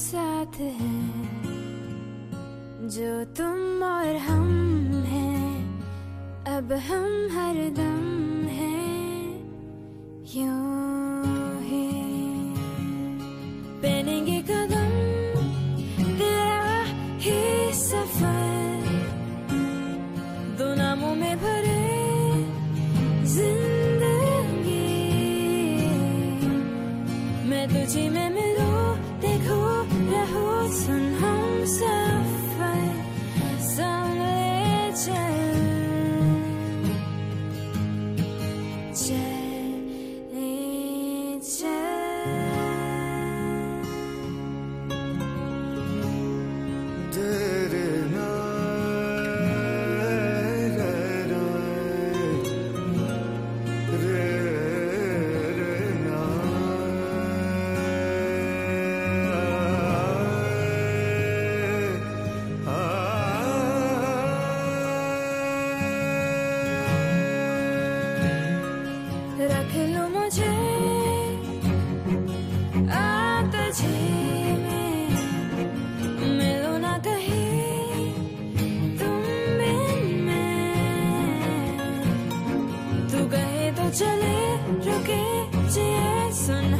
साथ हैं, जो तुम और हम हैं। अब हम हर दम हैं, यूँ ही। पहनेंगे कदम, तेरा ही सफ़र। दो नामों में भरे ज़िंदगी। मैं तुझी, में हम चले रुके जिए सुन